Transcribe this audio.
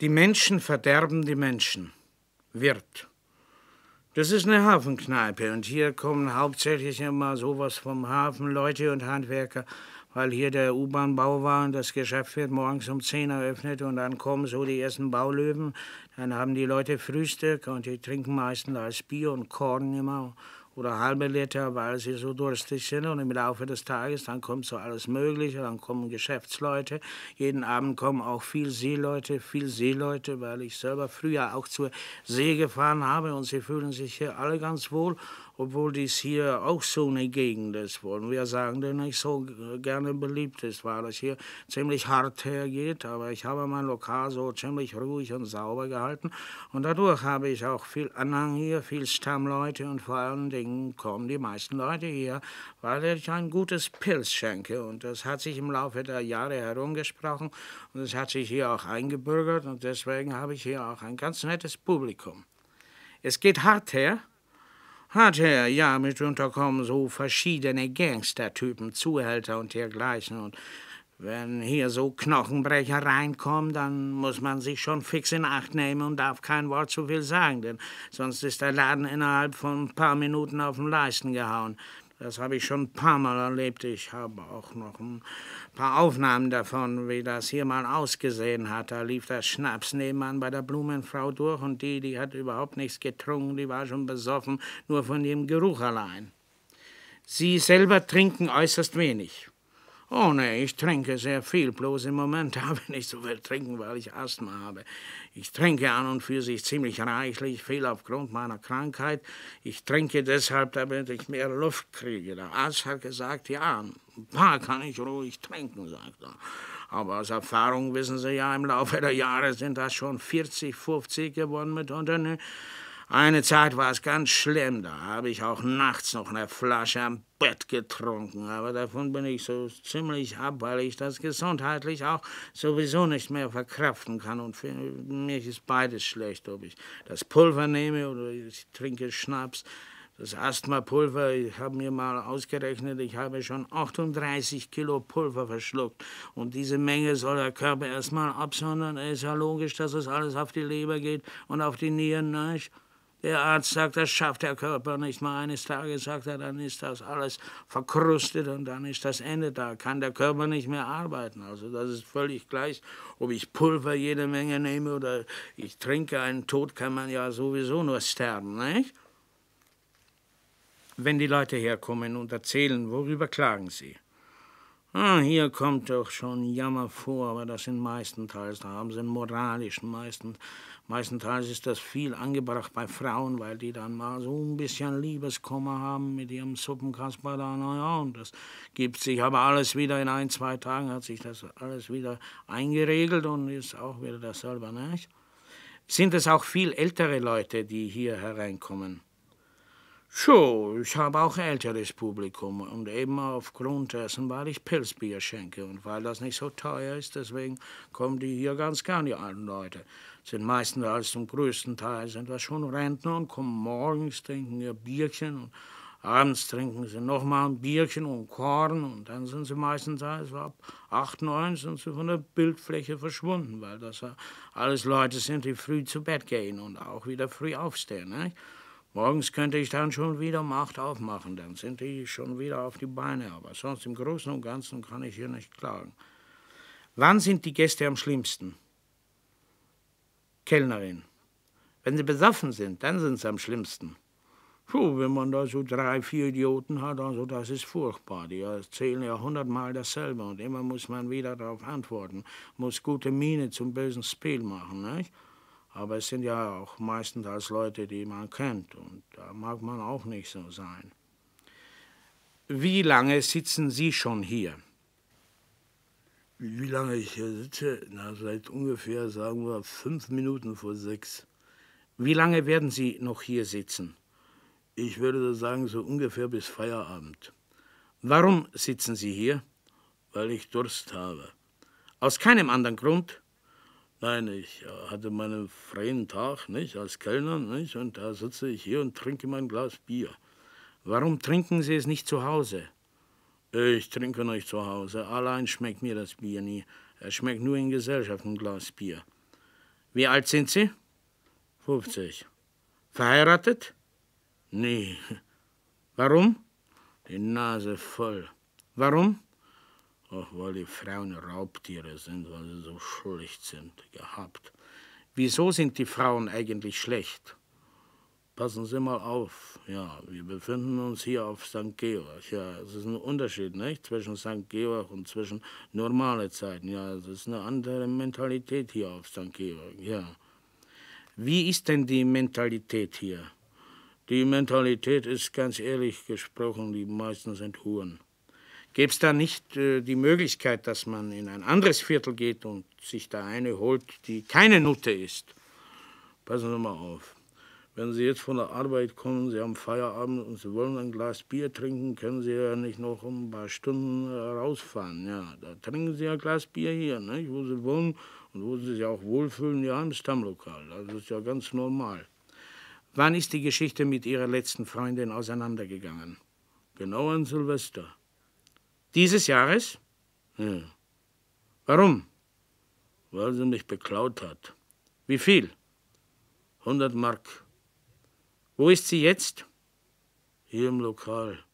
Die Menschen verderben die Menschen. Wirt. Das ist eine Hafenkneipe und hier kommen hauptsächlich immer sowas vom Hafen, Leute und Handwerker, weil hier der U-Bahn-Bau war und das Geschäft wird morgens um 10 eröffnet und dann kommen so die ersten Baulöwen. Dann haben die Leute Frühstück und die trinken meistens als Bier und Korn immer oder halbe Liter, weil sie so durstig sind. Und im Laufe des Tages, dann kommt so alles Mögliche, dann kommen Geschäftsleute. Jeden Abend kommen auch viel Seeleute, viel Seeleute, weil ich selber früher auch zur See gefahren habe und sie fühlen sich hier alle ganz wohl obwohl dies hier auch so eine Gegend ist, wollen wir sagen, die nicht so gerne beliebt ist, weil es hier ziemlich hart hergeht. Aber ich habe mein Lokal so ziemlich ruhig und sauber gehalten und dadurch habe ich auch viel Anhang hier, viel Stammleute und vor allen Dingen kommen die meisten Leute hier, weil ich ein gutes Pilz schenke und das hat sich im Laufe der Jahre herumgesprochen und es hat sich hier auch eingebürgert und deswegen habe ich hier auch ein ganz nettes Publikum. Es geht hart her, hat er, ja, mitunter kommen so verschiedene Gangstertypen, Zuhälter und dergleichen. Und wenn hier so Knochenbrecher reinkommen, dann muss man sich schon fix in Acht nehmen und darf kein Wort zu viel sagen, denn sonst ist der Laden innerhalb von ein paar Minuten auf den Leisten gehauen. Das habe ich schon ein paar Mal erlebt. Ich habe auch noch ein paar Aufnahmen davon, wie das hier mal ausgesehen hat. Da lief der Schnaps nebenan bei der Blumenfrau durch und die, die hat überhaupt nichts getrunken, die war schon besoffen, nur von dem Geruch allein. Sie selber trinken äußerst wenig. Oh nee, ich trinke sehr viel, bloß im Moment habe ich nicht so viel trinken, weil ich Asthma habe. Ich trinke an und für sich ziemlich reichlich, viel aufgrund meiner Krankheit. Ich trinke deshalb, damit ich mehr Luft kriege. Der Arzt hat gesagt, ja, ein paar kann ich ruhig trinken, sagt er. Aber aus Erfahrung wissen Sie ja, im Laufe der Jahre sind das schon 40, 50 geworden mitunter. Ne? Eine Zeit war es ganz schlimm, da habe ich auch nachts noch eine Flasche am Bett getrunken, aber davon bin ich so ziemlich ab, weil ich das gesundheitlich auch sowieso nicht mehr verkraften kann und für mich ist beides schlecht, ob ich das Pulver nehme oder ich trinke Schnaps. Das Asthma-Pulver, ich habe mir mal ausgerechnet, ich habe schon 38 Kilo Pulver verschluckt. Und diese Menge soll der Körper erstmal absondern. Es ist ja logisch, dass es alles auf die Leber geht und auf die Nieren, nicht? Der Arzt sagt, das schafft der Körper nicht mal. Eines Tages sagt er, dann ist das alles verkrustet und dann ist das Ende da. Kann der Körper nicht mehr arbeiten. Also das ist völlig gleich, ob ich Pulver jede Menge nehme oder ich trinke. Einen Tod kann man ja sowieso nur sterben, nicht? Wenn die Leute herkommen und erzählen, worüber klagen sie? Ah, hier kommt doch schon Jammer vor, aber das sind meistenteils, da haben sie einen moralischen, meisten, meistenteils ist das viel angebracht bei Frauen, weil die dann mal so ein bisschen Liebeskummer haben mit ihrem Suppenkasper da, naja, und das gibt sich aber alles wieder in ein, zwei Tagen hat sich das alles wieder eingeregelt und ist auch wieder dasselbe, nicht? Sind es auch viel ältere Leute, die hier hereinkommen? So, ich habe auch älteres Publikum und eben aufgrund dessen, weil ich Pilzbier schenke und weil das nicht so teuer ist, deswegen kommen die hier ganz gern, die alten Leute. Sind meistens als zum größten Teil sind das schon Rentner und kommen morgens, trinken ihr Bierchen und abends trinken sie nochmal ein Bierchen und Korn und dann sind sie meistens also ab acht, neun sind sie von der Bildfläche verschwunden, weil das alles Leute sind, die früh zu Bett gehen und auch wieder früh aufstehen. Nicht? Morgens könnte ich dann schon wieder um acht aufmachen, dann sind die schon wieder auf die Beine. Aber sonst im Großen und Ganzen kann ich hier nicht klagen. Wann sind die Gäste am schlimmsten? Kellnerin. Wenn sie besoffen sind, dann sind sie am schlimmsten. Puh, wenn man da so drei, vier Idioten hat, also das ist furchtbar. Die erzählen ja hundertmal dasselbe und immer muss man wieder darauf antworten, muss gute Miene zum bösen Spiel machen, nicht? Aber es sind ja auch meistens als Leute, die man kennt. Und da mag man auch nicht so sein. Wie lange sitzen Sie schon hier? Wie lange ich hier sitze? Na, seit ungefähr, sagen wir, fünf Minuten vor sechs. Wie lange werden Sie noch hier sitzen? Ich würde sagen, so ungefähr bis Feierabend. Warum sitzen Sie hier? Weil ich Durst habe. Aus keinem anderen Grund? Nein, ich äh, hatte meinen freien Tag nicht, als Kellner nicht, und da sitze ich hier und trinke mein Glas Bier. Warum trinken Sie es nicht zu Hause? Ich trinke nicht zu Hause. Allein schmeckt mir das Bier nie. Es schmeckt nur in Gesellschaft ein Glas Bier. Wie alt sind Sie? 50. Verheiratet? Nee. Warum? Die Nase voll. Warum? Ach, weil die Frauen Raubtiere sind, weil sie so schlecht sind, gehabt. Wieso sind die Frauen eigentlich schlecht? Passen Sie mal auf. Ja, wir befinden uns hier auf St. Georg. Ja, es ist ein Unterschied, nicht? Zwischen St. Georg und zwischen normale Zeiten. Ja, es ist eine andere Mentalität hier auf St. Georg. Ja. Wie ist denn die Mentalität hier? Die Mentalität ist ganz ehrlich gesprochen, die meisten sind Huren. Gäbe es da nicht äh, die Möglichkeit, dass man in ein anderes Viertel geht und sich da eine holt, die keine Nutte ist? Passen Sie mal auf. Wenn Sie jetzt von der Arbeit kommen, Sie haben Feierabend und Sie wollen ein Glas Bier trinken, können Sie ja nicht noch ein paar Stunden rausfahren. Ja, da trinken Sie ein Glas Bier hier, nicht? wo Sie wohnen und wo Sie sich auch wohlfühlen, ja, im Stammlokal. Das ist ja ganz normal. Wann ist die Geschichte mit Ihrer letzten Freundin auseinandergegangen? Genau an Silvester. Dieses Jahres? Ja. Warum? Weil sie mich beklaut hat. Wie viel? 100 Mark. Wo ist sie jetzt? Hier im Lokal.